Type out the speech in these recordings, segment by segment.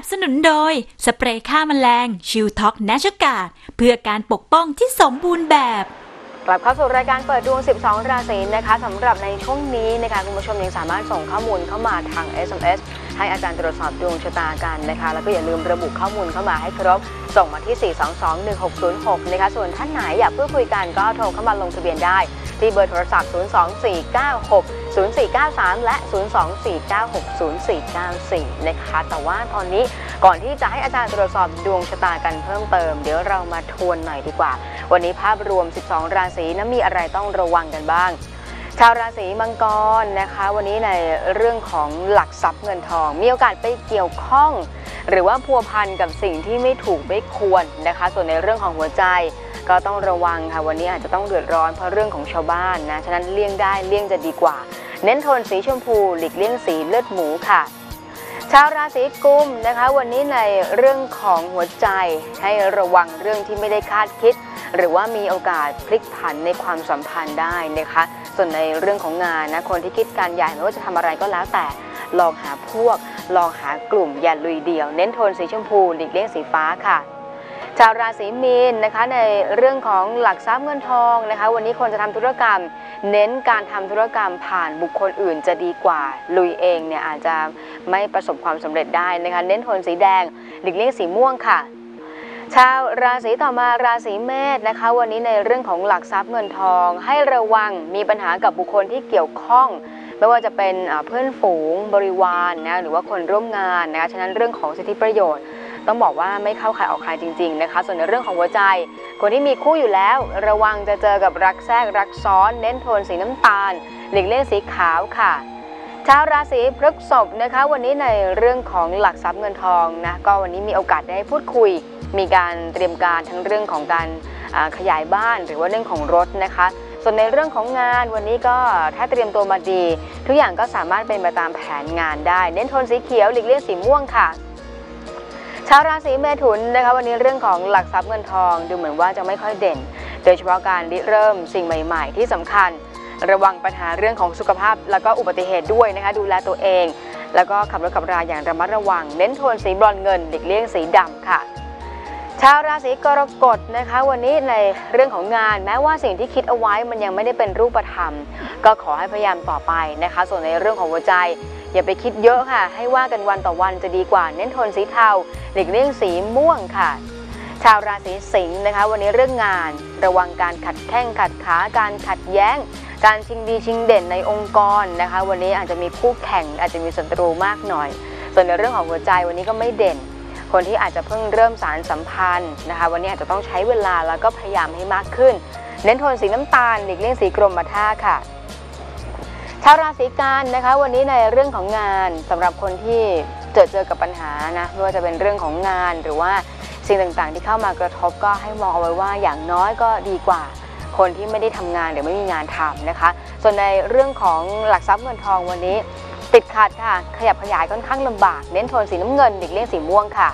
นับสนุนโดย สเปรย์ฆ่าแมลงชิลท็อกแนชกาเพื่อการปกป้องที่สมบูรณ์แบบกลับเข้าสู่รายการเปิดดวง 12 ราศีนะคะสำหรับในช่วงนี้นะคะคุณผู้ชมยังสามารถส่งข้อมูลเข้ามาทาง SMS ให้อาจารย์ตรวจสอบดวงชะตากันนะคะ แล้วก็อย่าลืมระบุข้อมูลเข้ามาให้ครบ ส่งมาที่ 4221606 นะคะ ส่วนท่านไหนอยากพูดคุยกันก็โทรเข้ามาลงทะเบียนได้ ที่เบอร์โทรศัพท์ 02496 0493 และ 02496 0494 นะคะ แต่ว่าตอนนี้ก่อนที่จะให้อาจารย์ตรวจสอบดวงชะตากันเพิ่มเติม เดี๋ยวเรามาทวนหน่อยดีกว่า วันนี้ภาพรวม 12 ราศีนั้นมีอะไรต้องระวังกันบ้าง ชาวราศีมังกรนะคะ วันนี้ในเรื่องของหลักทรัพย์เงินทอง มีโอกาสไปเกี่ยวข้อง หรือว่าพัวพันกับสิ่งที่ไม่ถูกไม่ควรนะคะ ส่วนในเรื่องของหัวใจก็ต้องระวังค่ะวันนี้อาจจะต้องเดือดร้อนเพราะเรื่องของชาวบ้านนะฉะนั้นเลี่ยงได้เลี่ยงจะดีกว่า เน้นโทนสีชมพูหลีกเลี่ยงสีเลือดหมูค่ะชาวราศีกุมนะคะ วันนี้ในเรื่องของหัวใจให้ระวังเรื่องที่ไม่ได้คาดคิด หรือว่ามีโอกาสพลิกผันในความสัมพันธ์ได้นะคะ ส่วนในเรื่องของงานนะคนที่คิดการใหญ่ไม่ว่าจะทำอะไรก็แล้วแต่ลองหาพวก ลองหากลุ่มอย่าลุยเดียว เน้นโทนสีชมพูหลีกเลี่ยงสีฟ้าค่ะชาวราศีมีนนะคะในเรื่องของหลักทรัพย์เงินทองนะคะ วันนี้คนจะทำธุรกรรม เน้นการทำธุรกรรมผ่านบุคคลอื่นจะดีกว่า ลุยเองเนี่ยอาจจะไม่ประสบความสำเร็จได้นะคะ เน้นโทนสีแดง หลีกเลี่ยงสีม่วงค่ะ ชาวราศีต่อมาราศีเมษนะคะ วันนี้ในเรื่องของหลักทรัพย์เงินทอง ให้ระวังมีปัญหากับบุคคลที่เกี่ยวข้อง ไม่ว่าจะเป็นเพื่อนฝูงบริวารนะหรือว่าคนร่วมงานนะคะฉะนั้นเรื่องของสิทธิประโยชน์ ต้องบอกว่าไม่เข้าใครออกใครจริง ๆนะคะ ส่วนในเรื่องของหัวใจ คนที่มีคู่อยู่แล้ว ระวังจะเจอกับรักแทรกรักซ้อน เน้นโทนสีน้ำตาล หลีกเลี่ยงสีขาวค่ะ ชาวราศีพฤษภนะคะ วันนี้ในเรื่องของหลักทรัพย์เงินทองนะก็วันนี้มีโอกาสได้พูดคุย มีการเตรียมการทั้งเรื่องของการขยายบ้านหรือว่าเรื่องของรถนะคะ ส่วนในเรื่องของงานวันนี้ก็ถ้าเตรียมตัวมาดี ทุกอย่างก็สามารถเป็นไปตามแผนงานได้ เน้นโทนสีเขียวหลีกเลี่ยงสีม่วงค่ะชาวราศีเมถุนนะคะวันนี้เรื่องของหลักทรัพย์เงินทองดูเหมือนว่าจะไม่ค่อยเด่น โดยเฉพาะการริเริ่มสิ่งใหม่ ๆ ที่สำคัญ ระวังปัญหาเรื่องของสุขภาพ แล้วก็อุบัติเหตุด้วยนะคะดูแลตัวเอง แล้วก็ขับรถขับราอย่างระมัดระวัง เน้นโทนสีบรอนเงินหลีกเลี่ยงสีดำค่ะ ชาวราศีกรกฎนะคะ วันนี้ในเรื่องของงาน แม้ว่าสิ่งที่คิดเอาไว้มันยังไม่ได้เป็นรูปธรรม ก็ขอให้พยายามต่อไปนะคะ ส่วนในเรื่องของหัวใจอย่าไปคิดเยอะค่ะ ให้ว่ากันวันต่อวันจะดีกว่า เน้นโทนสีเทาหลีกเลี่ยงสีม่วงค่ะ ชาวราศีสิงห์นะคะ วันนี้เรื่องงาน ระวังการขัดแข้งขัดขาการขัดแย้ง การชิงดีชิงเด่นในองค์กรนะคะ วันนี้อาจจะมีคู่แข่งอาจจะมีศัตรูมากหน่อย ส่วนในเรื่องของหัวใจวันนี้ก็ไม่เด่น คนที่อาจจะเพิ่งเริ่มสารสัมพันธ์นะคะ วันนี้อาจจะต้องใช้เวลาแล้วก็พยายามให้มากขึ้น เน้นโทนสีน้ำตาลหลีกเลี่ยงสีกรมท่าค่ะชาวราศีกันนะคะ วันนี้ในเรื่องของงานสำหรับคนที่เจอเจอกับปัญหานะไม่ว่าจะเป็นเรื่องของงานหรือว่าสิ่งต่างๆ ที่เข้ามากระทบก็ให้มองเอาไว้ว่าอย่างน้อยก็ดีกว่า คนที่ไม่ได้ทำงานหรือไม่มีงานทำนะคะ ส่วนในเรื่องของหลักทรัพย์เงินทองวันนี้ ติดขัดค่ะ ขยับขยายค่อนข้างลำบาก เน้นโทนสีน้ำเงินหลีกเลี่ยงสีม่วงค่ะ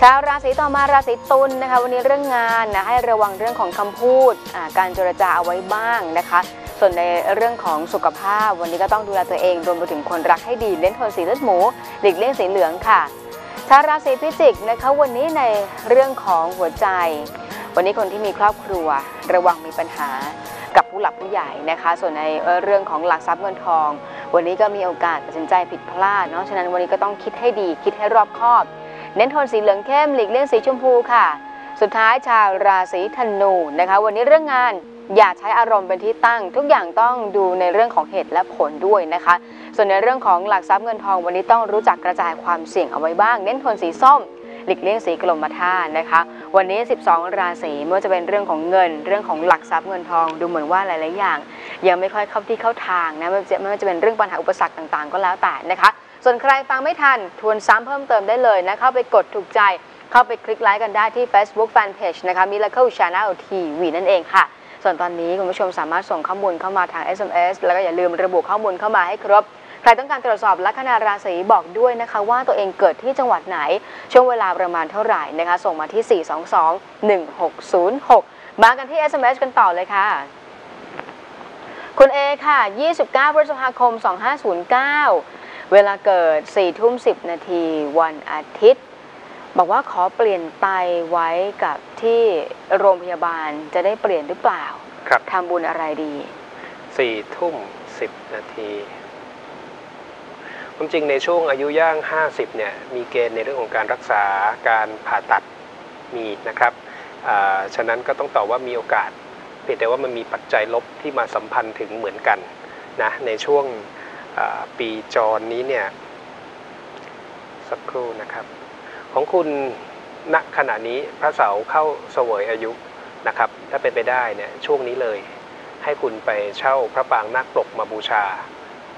ชาวราศีต่อมาราศีตุลนะคะ วันนี้เรื่องงานนะให้ระวังเรื่องของคำพูดการเจรจาเอาไว้บ้างนะคะ ส่วนในเรื่องของสุขภาพ วันนี้ก็ต้องดูแลตัวเองรวมไปถึงคนรักให้ดีเน้นโทนสีเลือดหมูหลีกเลี่ยงสีเหลืองค่ะชาวราศีพิจิกนะคะวันนี้ในเรื่องของหัวใจ วันนี้คนที่มีครอบครัวระวังมีปัญหากับผู้หลักผู้ใหญ่นะคะ ส่วนในเรื่องของหลักทรัพย์เงินทอง วันนี้ก็มีโอกาสตัดสินใจผิดพลาดเนาะฉะนั้นวันนี้ก็ต้องคิดให้ดีคิดให้รอบคอบ เน้นโทนสีเหลืองเข้มหลีกเลี่ยงสีชมพูค่ะ สุดท้ายชาวราศีธนูนะคะ วันนี้เรื่องงานอย่าใช้อารมณ์เป็นที่ตั้ง ทุกอย่างต้องดูในเรื่องของเหตุและผลด้วยนะคะ ส่วนในเรื่องของหลักทรัพย์เงินทอง วันนี้ต้องรู้จักกระจายความเสี่ยงเอาไว้บ้าง เน้นโทนสีส้มหลีกเลี่ยงสีกรมท่านะคะ วันนี้ 12 ราศีไม่ว่าจะเป็นเรื่องของเงิน เรื่องของหลักทรัพย์เงินทอง ดูเหมือนว่าหลาย ๆ อย่าง ยังไม่ค่อยเข้าที่เข้าทางนะไม่ว่าจะเป็นเรื่องปัญหาอุปสรรคต่าง ๆ ก็แล้วแต่นะคะ ส่วนใครฟังไม่ทันทวนซ้ำเพิ่มเติมได้เลยนะเข้าไปกดถูกใจเข้าไปคลิกไลค์กันได้ที่ Facebook Fanpage นะคะ Miracle Channel TV นั่นเองค่ะ ส่วนตอนนี้คุณผู้ชมสามารถส่งข้อมูลเข้ามาทาง SMS แล้วก็อย่าลืมระบุข้อมูลเข้ามาให้ครบ ใครต้องการตรวจสอบลัคนาราศีบอกด้วยนะคะ ว่าตัวเองเกิดที่จังหวัดไหน ช่วงเวลาประมาณเท่าไหร่นะคะ ส่งมาที่ 422-1606 มากันที่ SMS กันต่อเลยค่ะ คุณเอค่ะ 29 พฤษภาคม 2509 เวลาเกิด4ี่ทุ่มสินาทีวันอาทิตย์บอกว่าขอเปลี่ยนไตไว้กับที่โรงพยาบาลจะได้เปลี่ยนหรือเปล่า ครับทำบุญอะไรดี สี่ทุ่มสิบนาที ความจริงในช่วงอายุย่าง 50 เนี่ย มีเกณฑ์ในเรื่องของการรักษาการผ่าตัดมีนะครับฉะนั้นก็ต้องตอบว่ามีโอกาส เพียงแต่ว่ามันมีปัจจัยลบที่มาสัมพันธ์ถึงเหมือนกันนะในช่วงปีจรนี้เนี่ยสักครู่นะครับ ของคุณณขณะนี้พระเสาร์เข้าเสวยอายุนะครับ ถ้าเป็นไปได้เนี่ยช่วงนี้เลย ให้คุณไปเช่าพระปางนาคปลกมาบูชา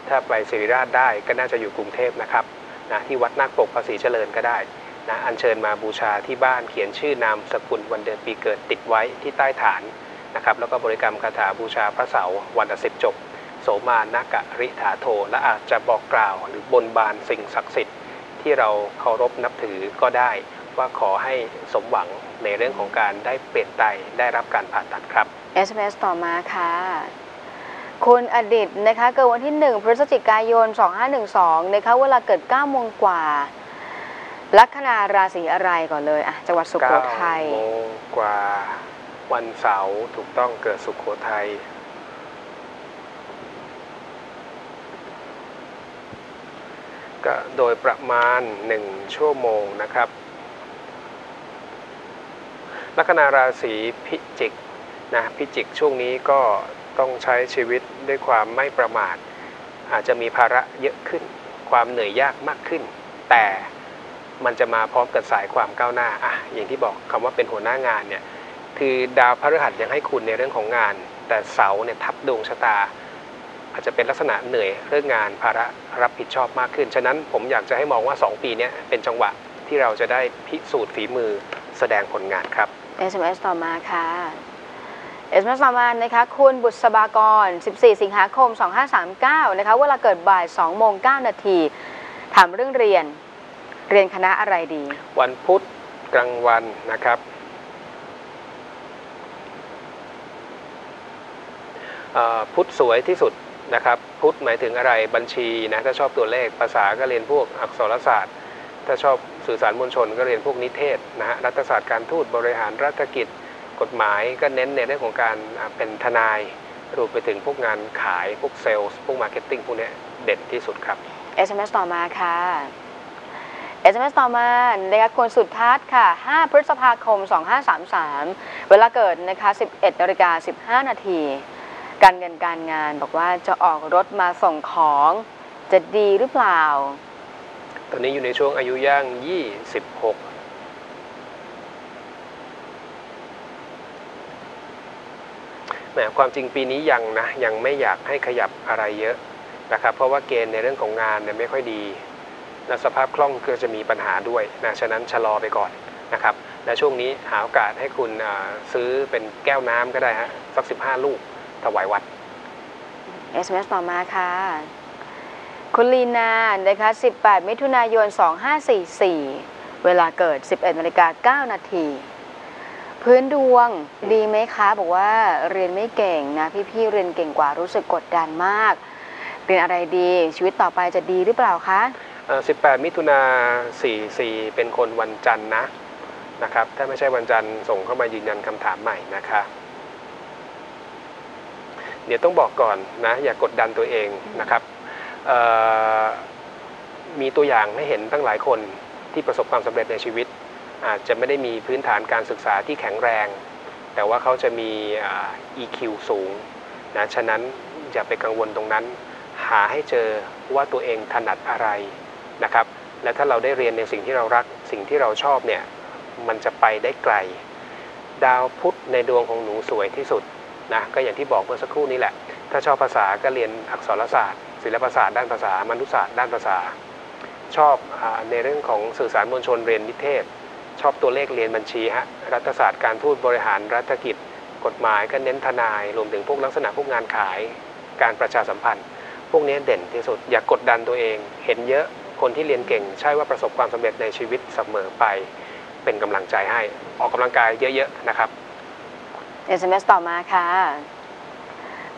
ถ้าไปศิริราชได้ก็น่าจะอยู่กรุงเทพนะครับนะที่วัดนาคปกภาษีเจริญก็ได้นะอัญเชิญมาบูชาที่บ้านเขียนชื่อนามสกุลวันเดือนปีเกิดติดไว้ที่ใต้ฐานนะครับแล้วก็บริกรรมคาถาบูชาพระเสาวันละสิบจบ โสมานาคริถาโท และอาจจะบอกกล่าวหรือบนบานสิ่งศักดิ์สิทธิ์ที่เราเคารพนับถือก็ได้ ว่าขอให้สมหวังในเรื่องของการได้เปลี่ยนไตได้รับการผ่าตัดครับ SMS ต่อมาค่ะ คุณอดิตนะคะเกิดวันที่ 1 พฤศจิกายน 2512นะคะเวลาเกิด9โมงกว่า ลัคนาราศีอะไรก่อนเลยอะจังหวัดสุโขทัย9โมงกว่าวันเสาร์ถูกต้องเกิดสุโขทัยก็โดยประมาณ 1 ชั่วโมงนะครับ ลัคนาราศีพิจิกนะพิจิกช่วงนี้ก็ ต้องใช้ชีวิตด้วยความไม่ประมาท อาจจะมีภาระเยอะขึ้น ความเหนื่อยยากมากขึ้น แต่มันจะมาพร้อมกับสายความก้าวหน้าอะอย่างที่บอกคำว่าเป็นหัวหน้างานเนี่ยคือดาวพฤหัสยังให้คุณในเรื่องของงาน แต่เสาเนี่ยทับดวงชะตา อาจจะเป็นลักษณะเหนื่อยเรื่องงานภาระรับผิดชอบมากขึ้น ฉะนั้นผมอยากจะให้มองว่า 2 ปีนี้เป็นจังหวะที่เราจะได้พิสูจน์ฝีมือแสดงผลงานครับ SMS ต่อมาค่ะ SMS ต่อมานนะคะคุณบุษบากร 14 สิงหาคม 2539 นะคะเวลาเกิดบ่าย 2 โมง 9 นาที ถามเรื่องเรียน เรียนคณะอะไรดี วันพุธกลางวันนะครับพุธสวยที่สุดนะครับ พุธหมายถึงอะไรบัญชีนะถ้าชอบตัวเลขภาษาก็เรียนพวกอักษรศาสตร์ ถ้าชอบสื่อสารมวลชนก็เรียนพวกนิเทศนะฮะรัฐศาสตร์การทูตบริหารรัฐกิจ กฎหมายก็เน้นในเรื่องของการอ่าเป็นทนายรวมไปถึงพวกงานขายพวกเซลล์พวก marketing พวกเนี้ยเด่นที่สุดครับ SMS ต่อมาค่ะ SMS ต่อมานะคะคุณสุดทัศน์ค่ะ 5 พฤษภาคม 2533 เวลาเกิดนะคะ 11นาฬิกา15 นาที การเงินการงานบอกว่าจะออกรถมาส่งของจะดีหรือเปล่า ตอนนี้อยู่ในช่วงอายุย่าง 26 แหมความจริงปีนี้ยังนะยังไม่อยากให้ขยับอะไรเยอะนะครับเพราะว่าเกณฑ์ในเรื่องของงานเนี่ยไม่ค่อยดีและสภาพคล่องก็จะมีปัญหาด้วยนะฉะนั้นชะลอไปก่อนนะครับและช่วงนี้หาโอกาสให้คุณซื้อเป็นแก้วน้ำก็ได้ฮะสัก 15 ลูกถวายวัด SMS ต่อมาค่ะ คุณลีนานะคะ 18 มิถุนายน 2544 เวลาเกิด 11นาฬิกา9นาที พื้นดวงดีไหมคะ บอกว่าเรียนไม่เก่งนะพี่ๆเรียนเก่งกว่ารู้สึกกดดันมาก เรียนอะไรดีชีวิตต่อไปจะดีหรือเปล่าคะอ่อ18 มิถุนา44 เป็นคนวันจันทร์นะนะครับถ้าไม่ใช่วันจันทร์ส่งเข้ามายืนยันคำถามใหม่นะคะเดี๋ยวต้องบอกก่อนนะอย่ากดดันตัวเองนะครับมีตัวอย่างให้เห็นตั้งหลายคนที่ประสบความสำเร็จในชีวิต อาจจะไม่ได้มีพื้นฐานการศึกษาที่แข็งแรง แต่ว่าเขาจะมี EQ สูงนะฉะนั้นอย่าไปกังวลตรงนั้น หาให้เจอว่าตัวเองถนัดอะไรนะครับและถ้าเราได้เรียนในสิ่งที่เรารักสิ่งที่เราชอบเนี่ยมันจะไปได้ไกล ดาวพุธในดวงของหนูสวยที่สุดนะก็อย่างที่บอกเมื่อสักครู่นี้แหละ ถ้าชอบภาษาก็เรียนอักษรศาสตร์ ศิลปศาสตร์ด้านภาษามนุษยศาสตร์ด้านภาษา ชอบอในเรื่องของสื่อสารมวลชนเรียนนิเทศ ชอบตัวเลขเรียนบัญชีฮะรัฐศาสตร์การทูตบริหารรัฐกิจ กฎหมายก็เน้นทนาย รวมถึงพวกลักษณะพวกงานขายการประชาสัมพันธ์ พวกนี้เด่นที่สุดอย่ากกดดันตัวเอง เห็นเยอะคนที่เรียนเก่ง ใช่ว่าประสบความสำเร็จในชีวิตเสมอไปเป็นกำลังใจให้ ออกกำลังกายเยอะๆนะครับ SMS ต่อมาค่ะ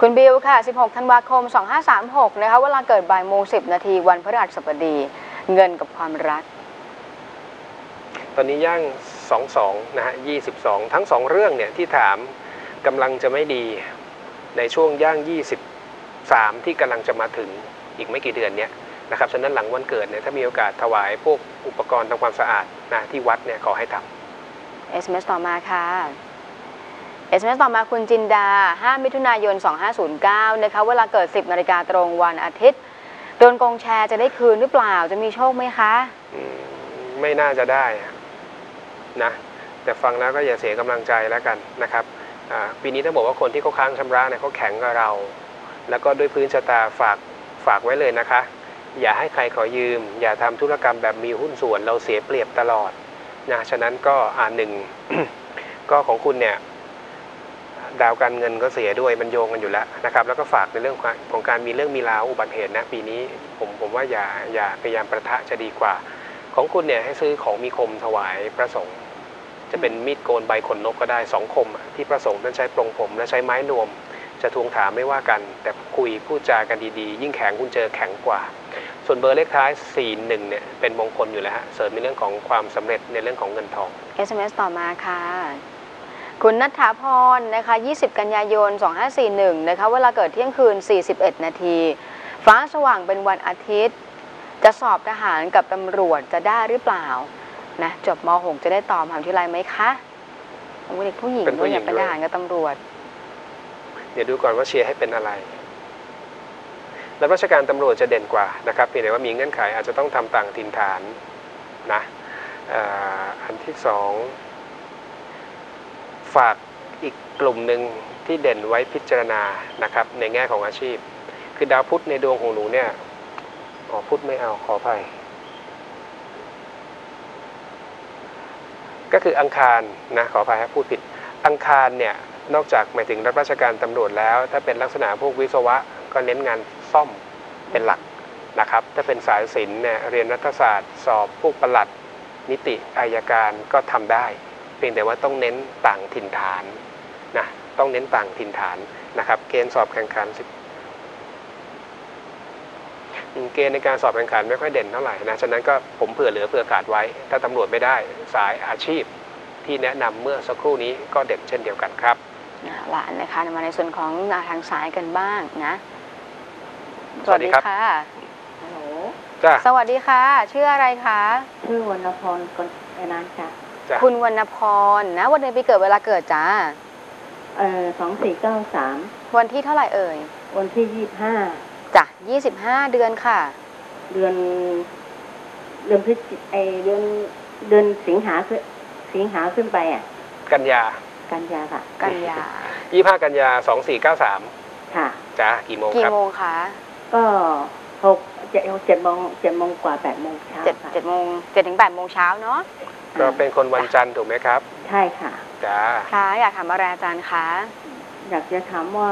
คุณบิวค่ะ 16 ธันวาคม 2536 นะคะเวลาเกิดบ่ายโมง 10 นาทีวันพฤหัสบดี เงินกับความรัก ตอนนี้ย่าง 22 นะฮะ 22 ทั้ง 2 เรื่องเนี่ยที่ถามกำลังจะไม่ดีในช่วงย่าง 23 ที่กำลังจะมาถึงอีกไม่กี่เดือนเนี้ยนะครับฉะนั้นหลังวันเกิดเนี่ยถ้ามีโอกาสถวายพวกอุปกรณ์ทำความสะอาดนะที่วัดเนี่ยขอให้ทำ SMS ต่อมาค่ะ SMS ต่อมาคุณจินดา 5 มิถุนายน 2509 นะคะ เวลาเกิด 10 นาฬิกาตรงวันอาทิตย์ โดนโกงแชร์จะได้คืนหรือเปล่า จะมีโชคไหมคะอืมไม่น่าจะได้อะ นะแต่ฟังแล้วก็อย่าเสียกำลังใจแล้วกันนะครับปีนี้ต้องบอกว่าคนที่เขาค้างชำระเนี่ยเขาแข็งกับเรา แล้วก็ด้วยพื้นชะตาฝากฝากไว้เลยนะคะ อย่าให้ใครขอยืม อย่าทำธุรกรรมแบบมีหุ้นส่วนเราเสียเปรียบตลอดนะฉะนั้นก็อ่าหนึ่งก็ของคุณเนี่ยดาวการเงินก็เสียด้วยมันโยงกันอยู่แล้วนะครับแล้วก็ฝากในเรื่องของของการมีเรื่องมีราวอุบัติเหตุนะปีนี้ผมผมว่าอย่าอย่าพยายามประทะจะดีกว่า ของคุณเนี่ยให้ซื้อของมีคมถวายพระสงฆ์ จะเป็นมีดโกนใบขนนกก็ได้สองคม ที่พระสงฆ์ท่านใช้ปรงผมและใช้ไม้นวม จะทวงถามไม่ว่ากัน แต่คุยพูดจากันดีๆ ยิ่งแข็งคุณเจอแข็งกว่า ส่วนเบอร์เลขท้าย 41เนี่ยเป็นมงคลอยู่แล้วฮะเสริมในเรื่องของความสำเร็จในเรื่องของเงินทอง SMS ต่อมาค่ะคุณนัทธาพรนะคะ 20 กันยายน 2541 นะคะ เวลาเกิดเที่ยงคืน 41 นาที ฟ้าสว่างเป็นวันอาทิตย์ จะสอบทหารกับตำรวจจะได้หรือเปล่า นะจบม .6 จะได้ต่อมหาวิทยาลัยไหมคะโอ้ยเด็กผู้หญิงเป็นผู้ด้วยหญิองยากเป็นด้วยทหารกับตำรวจ เดี๋ยวดูก่อนว่าเชียร์ให้เป็นอะไรแล้วราชการตำรวจจะเด่นกว่านะครับเพียงแต่ว่ามีเงื่อนไขอาจจะต้องทำต่างถิ่นฐานนะเอ่ออันที่สองฝากอีกกลุ่มหนึ่งที่เด่นไว้พิจารณานะครับในแง่ของอาชีพ คือดาวพุธในดวงของหนูเนี่ยอ๋อพุธไม่เอาขออภัย ก็คืออังคารนะขออภัยครับพูดผิด อังคารเนี่ยนอกจากหมายถึงรับราชการตำรวจแล้ว ถ้าเป็นลักษณะพวกวิศวะก็เน้นงานซ่อมเป็นหลักนะครับ ถ้าเป็นสายศิลป์เนี่ยเรียนรัฐศาสตร์ สอบพวกประหลัด นิติอายการก็ทำได้ เพียงแต่ว่าต้องเน้นต่างถิ่นฐานนะต้องเน้นต่างถิ่นฐานนะครับ เกณฑ์สอบแข่งขัน เกณฑ์ในการสอบแข่งขันไม่ค่อยเด่นเท่าไหร่นะ ฉะนั้นก็ผมเผื่อเหลือเผื่อขาดไว้ ถ้าตำรวจไม่ได้สายอาชีพที่แนะนำเมื่อสักครู่นี้ก็เด่นเช่นเดียวกันครับนะหลานนะคะมาในส่วนของทางสายกันบ้างนะ สวัสดีครับค่ะฮัลโหลจ้าสวัสดีค่ะ ชื่ออะไรคะชื่อวรรณพรคนไอ้นั้นจ้ะจ้ะคุณวรรณพรนะวันเดือนปีเกิดเวลาเกิดจ้าเอ่อสองสี่เก้าสามวันที่เท่าไหร่เอ่ย วันที่ยี่ห้า จ้ะ25เดือนค่ะ เดือน เดือนพฤศจิไอเดือนเดือนสิงหาขึ้นสิงหาขึ้นไปอะ กันยากันยาค่ะ กันยา25กันยา2493ค่ะจ้ากี่โมงกี่ครับ โมงคะก็หกเจ็ดเจ็ดโมงเจ็ดโมงกว่าแปดโมงเช้าเจ็ดค่ะเจ็ดโมงเจ็ดถึงแปดโมงเช้าเนาะก็เป็นคนวันจันทร์ถูกไหมครับใช่ค่ะ จ้าค่ะ อยากถามอะไรอาจารย์คะอยากจะถามว่า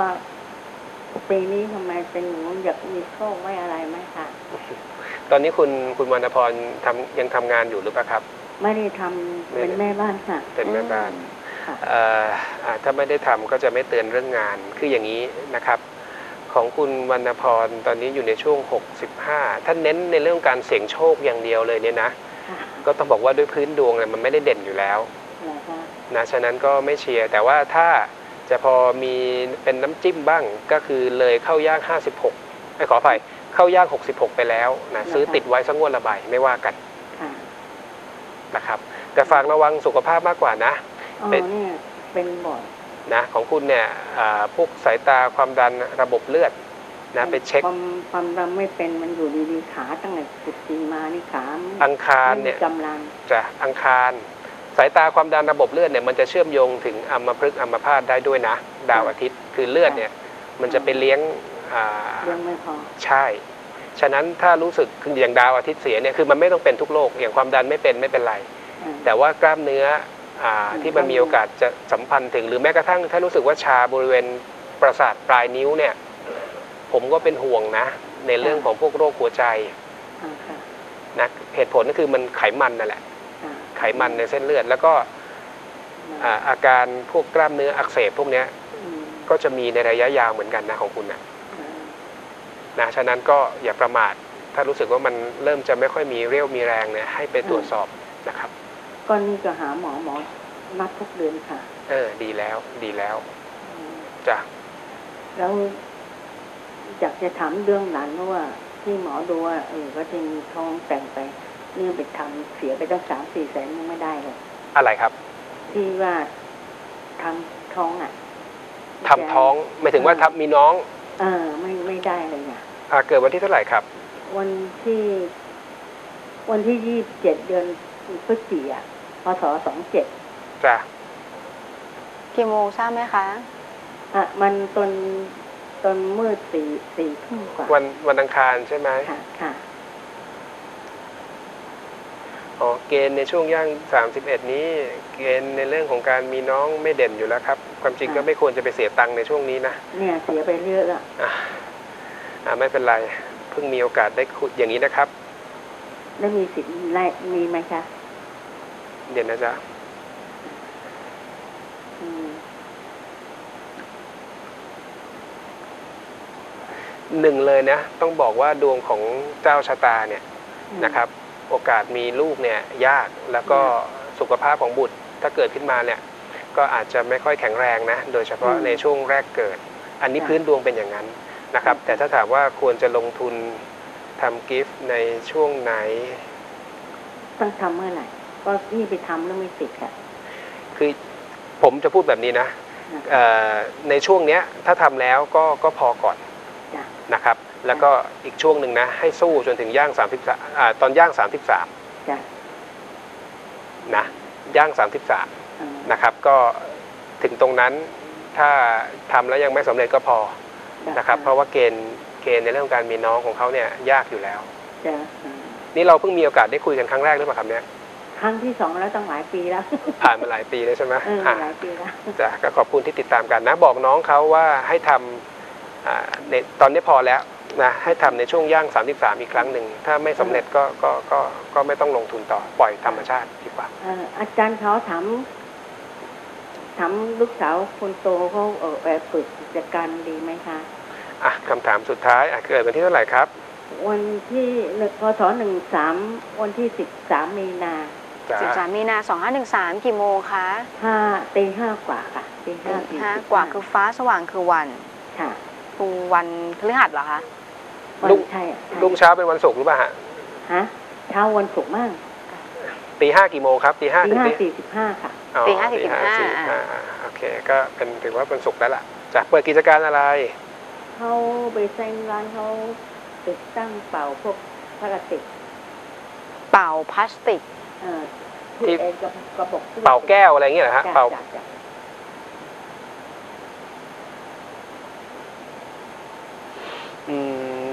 ปีนี้ทำไมเป็นหนูอยากมีโชคไม่อะไรไหมคะตอนนี้คุณคุณวรรณพรทำยังทำงานอยู่หรือเปล่าครับ ไม่ได้ทำเป็นแม่บ้านค่ะ เป็นแม่บ้าน ค่ะ เอ่ออ่าถ้าไม่ได้ทำก็จะไม่เตือนเรื่องงานคืออย่างนี้นะครับ ของคุณวรรณพรตอนนี้อยู่ในช่วง 65 ถ้าเน้นในเรื่องการเสี่ยงโชคอย่างเดียวเลยเนี่ยนะ ค่ะก็ต้องบอกว่าด้วยพื้นดวงเนี่ยมันไม่ได้เด่นอยู่แล้ว เหรอคะนะฉะนั้นก็ไม่เชียร์แต่ว่าถ้า จะพอมีเป็นน้ำจิ้มบ้างก็คือเลยเข้าย่าง 56ไม่ขออภัยเข้าย่าง 66 ไปแล้วนะซื้อติดไว้สักงวดละใบไม่ว่ากันค่ะนะครับ แต่ฝากระวังสุขภาพมากกว่านะอ๋อเป็นเนี่ยเป็นบ่อยนะของคุณเนี่ยอ่าพวกสายตาความดันระบบเลือดนะไปเช็คความความดันไม่เป็นมันอยู่ดีๆขาตั้งแต่สุดจีมานี่ขาอังคารเนี่ยไม่มีกำลังจะอังคาร สายตาความดันระบบเลือดเนี่ยมันจะเชื่อมโยงถึงอัมพฤกษ์อัมพาตได้ด้วยนะ ดาวอาทิตย์คือเลือดเนี่ยมันจะไปเลี้ยงอ่าเรื่องไม่พอใช่ ฉะนั้นถ้ารู้สึกคืออย่างดาวอาทิตย์เสียเนี่ยคือมันไม่ต้องเป็นทุกโรคอย่างความดันไม่เป็นไม่เป็นไรอ่าแต่ว่ากล้ามเนื้ออาที่มันมีโอกาสจะสัมพันธ์ถึงหรือแม้กระทั่ง ถ้ารู้สึกว่าชาบริเวณประสาทปลายนิ้วเนี่ย ผมก็เป็นห่วงนะ ในเรื่องของพวกโรคหัวใจอ่าค่ะนะเหตุผลก็คือมันไขมันนั่นแหละอ่าไขมันในเส้นเลือด แล้วก็อ่าอาการพวกกล้ามเนื้ออักเสบพวกเนี้ยอืมก็จะมีในระยะยาวเหมือนกันนะของคุณนะเออนะฉะนั้นก็อย่าประมาท ถ้ารู้สึกว่ามันเริ่มจะไม่ค่อยมีเรี่ยวมีแรงเนี่ยให้ไปตรวจสอบนะครับก็นี่ก็หาหมอหมอนัดทุกเดือนค่ะ เออ ดีแล้ว ดีแล้วอืมจ้ะแล้วอยากจะถามเรื่องนั้นเพราะว่าที่หมอดูว่าเออก็จะมีท้องแต่งไป นี่ไปทำเสียไปตั้งสามสี่แสนยังไม่ได้เลยอะไรครับ ที่ว่าทำท้องอะทำท้องหมายถึงว่าทำมีน้อง เออ ไม่ไม่ได้เลยอะอ่าเกิดวันที่เท่าไหร่ครับ วันที่ วันที่ยี่สิบเจ็ดเดือนพฤศจิกาพศสองเจ็ดจ้ะกี่โมงทราบไหมคะอะมันตอนตอนมืดสี่สี่ทุ่มกว่า วันวันอังคารใช่ไหมค่ะค่ะ อ๋อ เกณฑ์ในช่วงย่าง 31 นี้ เกณฑ์ในเรื่องของการมีน้องไม่เด่นอยู่แล้วครับ ความจริงก็ค่ะไม่ควรจะไปเสียตังค์ในช่วงนี้นะเนี่ยเสียไปเยอะละอะอ่าไม่เป็นไรเพิ่งมีโอกาสได้คุยอย่างนี้นะครับ แล้วมีสิทธิ์ไล่มีไหมคะเดี๋ยวนะจ๊ะอืมหนึ่งเลยนะ ต้องบอกว่าดวงของเจ้าชะตาเนี่ยนะครับ โอกาสมีลูกเนี่ยยากแล้วก็สุขภาพของบุตรถ้าเกิดขึ้นมาเนี่ยก็อาจจะไม่ค่อยแข็งแรงนะ โดยเฉพาะในช่วงแรกเกิด อันนี้พื้นดวงเป็นอย่างนั้นนะครับ แต่ถ้าถามว่าควรจะลงทุนทำกิฟต์ในช่วงไหน ต้องทำเมื่อไหร่ก็นี่ไปทำแล้วไม่ติดค่ะ คือผมจะพูดแบบนี้นะเอ่อในช่วงเนี้ยถ้าทำแล้วก็ก็พอก่อนจ้ะนะครับ แล้วก็อีกช่วงหนึ่งนะ ให้สู้จนถึงย่าง33อ่าตอนย่าง33จ้ะนะย่าง33เออนะครับ ก็ถึงตรงนั้นถ้าทำแล้วยังไม่สำเร็จก็พอจ้นะครับ เพราะว่าเกณฑ์เกณฑ์ในเรื่องของการมีน้องของเขาเนี่ยยากอยู่แล้วจ้ะเออนี่เราเพิ่งมีโอกาสได้คุยกันครั้งแรกหรือเปล่าครับเนี่ยครั้งที่สองแล้วตั้งหลายปีแล้ว ผ่านมาหลายปีแล้วใช่ไหมเอออะหลายปีแล้วจ้ะก็ขอบคุณที่ติดตามกันนะ บอกน้องเขาว่าให้ทำอ่าในตอนนี้พอแล้ว นะให้ทำในช่วงย่าง 33 อีกครั้งหนึ่ง ถ้าไม่สำเร็จก็ก็ก็ก็ไม่ต้องลงทุนต่อปล่อยธรรมชาติดีกว่าเอ่ออาจารย์เขาถามถามลูกสาวคนโตเขาเออแบบฝึกกิจการดีไหมคะอะคำถามสุดท้ายอะเกิดวันที่เท่าไหร่ครับ วันที่หนึ่งพศหนึ่งสามวันที่สิบสามมีนาจ้ะ13มีนา2513กี่โมงคะห้าตีห้ากว่าค่ะตีห้าสี่ห้าสิบกว่าคือฟ้าสว่างคือวัน ค่ะคือวันพฤหัสเหรอคะ วันลุงใช่ใช่รุ่งเช้าเป็นวันศุกร์หรือเปล่าฮะฮะเช้าวันศุกร์มั่งตีห้ากี่โมงครับตีห้าตีถึงห้าตีสี่สิบห้าค่ะอ๋อตีห้าสี่สิบห้าตีห้อ่าโอเค ก็เป็นถือว่าเป็นสุกร์แล้วล่ะจะเปิดกิจการอะไรเขาไปแซงร้านเขาติดตั้งเป่าพวกพลาสติก เป่าพลาสติกเอ่อที่เองกระกระบอกเป่าแก้วอะไรเงี้ยเหรอฮะจ้ะเป่าจ้ะจ้ะอืม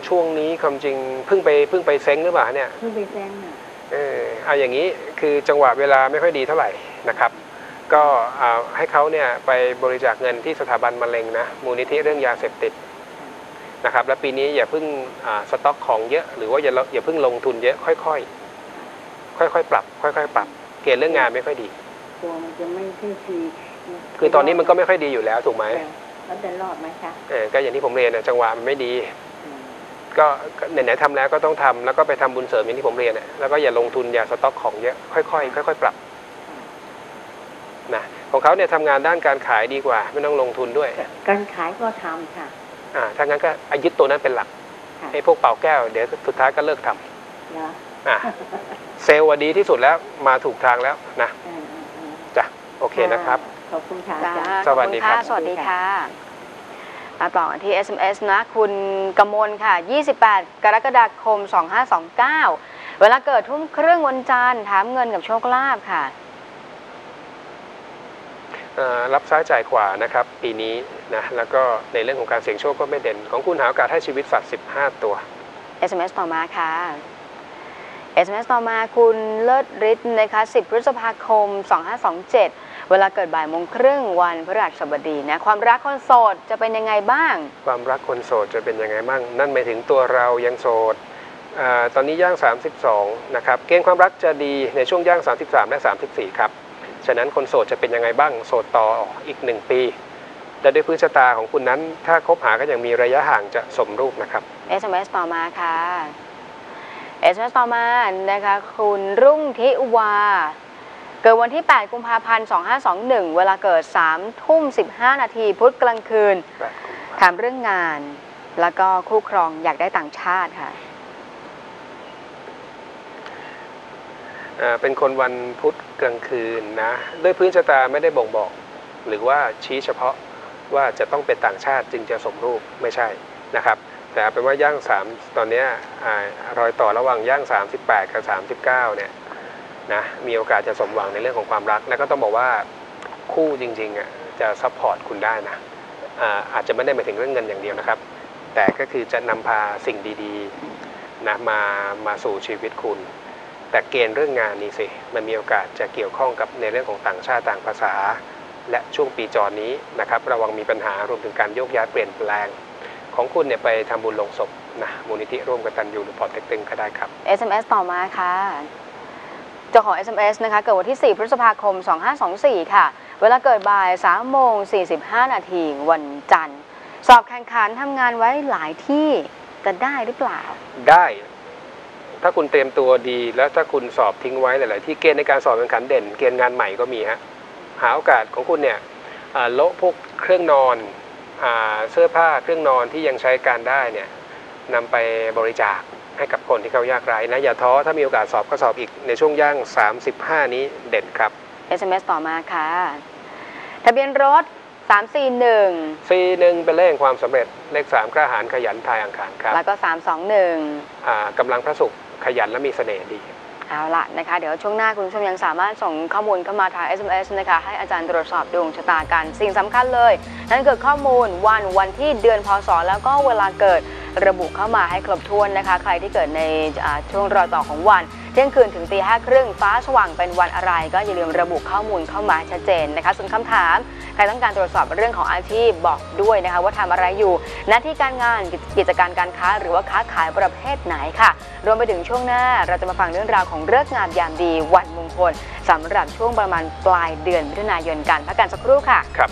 ช่วงนี้ความจริงเพิ่งไปเพิ่งไปเซ้งหรือเปล่าเนี่ยเพิ่งไปแซงน่ะเออเอาอย่างนี้คือจังหวะเวลาไม่ค่อยดีเท่าไหร่นะครับ ก็เอาให้เขาเนี่ยไปบริจาคเงินที่สถาบันมะเร็งนะมูลนิธิเรื่องยาเสพติดนะครับ และปีนี้อย่าเพิ่งอ่าสต็อกของเยอะหรือว่าอย่าอย่าเพิ่งลงทุนเยอะค่อยๆ ค่อยๆ ปรับ ค่อยๆ ปรับ เกณฑ์เรื่องงานไม่ค่อยดีกลัวมันจะไม่ขึ้นทีคือตอนนี้มันก็ไม่ค่อยดีอยู่แล้วถูกไหมแล้วจะรอดไหมคะ เออก็อย่างที่ผมเรียนนะจังหวะมันไม่ดีอืม ก็ก็ไหนๆทำแล้วก็ต้องทำแล้วก็ไปทำบุญเสริมอย่างที่ผมเรียนน่ะแล้วก็อย่าลงทุนอย่าสต็อกของเยอะค่อยๆค่อยๆปรับนะของเขาเนี่ยทำงานด้านการขายดีกว่า ไม่ต้องลงทุนด้วย การขายก็ทำค่ะอ่าถ้างั้นก็อายึดตัวนั้นเป็นหลักค่ะไอ้พวกเป่าแก้วเดี๋ยวสุดท้ายก็เลิกทำเนาะอ่าเซลล์อะดีที่สุดแล้วมาถูกทางแล้วนะเออเออเออจ้ะโอเคนะครับขอบคุณค่ะจ้าอาจารย์สวัสดีครับขอณะสวัสดีค่ะ มาต่อกันที่ SMS นะคุณกมลค่ะ 28 กรกฎาคม 2529 เวลาเกิดทุ่มครึ่งวันจันทร์ถามเงินกับโชคลาภค่ะเอ่อรับซ้ายจ่ายขวานะครับ ปีนี้นะแล้วก็ในเรื่องของการเสี่ยงโชคก็ไม่เด่น ของคุณหาโอกาสให้ชีวิตสัตว์ 15 ตัว SMS ต่อมาค่ะ SMS ต่อมาคุณเลิศฤทธิ์นะคะ 10 พฤษภาคม 2527 เวลาเกิดบ่ายโมงครึ่งวันพฤหัสบดีนะความรักคนโสดจะเป็นยังไงบ้าง ความรักคนโสดจะเป็นยังไงบ้าง นั่นหมายถึงตัวเรายังโสดอาตอนนี้ย่าง 32 นะครับ เกณฑ์ความรักจะดีในช่วงย่าง 33 และ 34 ครับ ฉะนั้นคนโสดจะเป็นยังไงบ้าง โสดต่ออีก 1 ปีและด้วยพื้นชะตาของคุณนั้น ถ้าคบหากันอย่างมีระยะห่างจะสมรูปนะครับ SMS ต่อมาค่ะ SMS ต่อมานะคะ คุณรุ่งทิวา เกิดวันที่ 8 กุมภาพันธ์ 2521 เวลาเกิด 3 ทุ่ม 15 นาทีพุธกลางคืน ถามเรื่องงาน แล้วก็คู่ครองอยากได้ต่างชาติค่ะอ่าเป็นคนวันพุธกลางคืนนะด้วยพื้นชะตาไม่ได้บ่งบอก หรือว่าชี้เฉพาะว่าจะต้องเป็นต่างชาติจึงจะสมรูปไม่ใช่นะครับ แต่เอาเป็นว่าย่าง 3 ตอนเนี้ยอารอยต่อระหว่างย่าง 38 กับ 39 เนี่ย นะมีโอกาสจะสมหวังในเรื่องของความรัก แล้วก็ต้องบอกว่าคู่จริงๆอะจะ support คุณได้นะอาอาจจะไม่ได้หมายถึงเรื่องเงินอย่างเดียวนะครับ แต่ก็คือจะนำพาสิ่งดีๆนะมามาสู่ชีวิตคุณ แต่เกณฑ์เรื่องงานนี่สิมันมีโอกาสจะเกี่ยวข้องกับในเรื่องของต่างชาติต่างภาษา และช่วงปีจรนี้นะครับระวังมีปัญหารวมถึงการโยกย้ายเปลี่ยนแปลงของคุณเนี่ยไปทำบุญลงศพนะมูลนิธิร่วมกันตันยูหรือพอเต็กตึงก็ได้ครับ SMS ต่อมาค่ะ เจ้าของ SMS นะคะเกิดวันที่ 4 พฤษภาคม 2524 ค่ะ เวลาเกิดบ่าย 3 โมง 45 นาทีวันจันทร์ สอบแข่งขันทำงานไว้หลายที่จะได้หรือเปล่า ได้ ถ้าคุณเตรียมตัวดี แล้วถ้าคุณสอบทิ้งไว้หลาย ๆ ที่เกณฑ์ในการสอบแข่งขันเด่น เกณฑ์งานใหม่ก็มีฮะหาโอกาสของคุณเนี่ยอ่าโละพวกเครื่องนอนอเสื้อผ้าเครื่องนอนที่ยังใช้การได้เนี่ยนำไปบริจาค ให้กับคนที่เขายากไร้นะอย่าท้อถ้ามีโอกาสสอบก็สอบอีกในช่วงย่าง 35 นี้เด่นครับ SMS ต่อมาค่ะ ทะเบียนรถ 341ซีหนึ่งเป็นเลขแห่งความสำเร็จเลข 3กล้าหาญขยันทายอังคารครับ แล้วก็ 321อ่ากำลังพระศุกร์ขยันและมีเสน่ห์ดี เอาละนะคะ เดี๋ยวช่วงหน้าคุณผู้ชมยังสามารถส่งข้อมูลเข้ามาทาง SMS นะคะ ให้อาจารย์ตรวจสอบดวงชะตากัน สิ่งสำคัญเลย นั่นคือข้อมูลวันวันที่เดือนพศแล้วก็เวลาเกิดระบุเข้ามาให้ครบถ้วนนะคะ ใครที่เกิดในช่วงรอยต่อของวันเที่ยงคืนถึงตีห้าครึ่งฟ้าสว่างเป็นวันอะไร ก็อย่าลืมระบุข้อมูลเข้ามาชัดเจนนะคะส่วนคำถาม รต้องการตรวจสอบเรื่องของอาชีพบอกด้วยนะคะว่าทำอะไรอยู่ หน้าที่การงานกิจการการค้า หรือว่าค้าขายประเภทไหนค่ะ รวมไปถึงช่วงหน้าเราจะมาฟังเรื่องราวของเลิกงามยามดีวันมงคลสำหรับช่วงประมาณปลายเดือนมิถุนายนกันพักกันสักครู่ค่ะครับ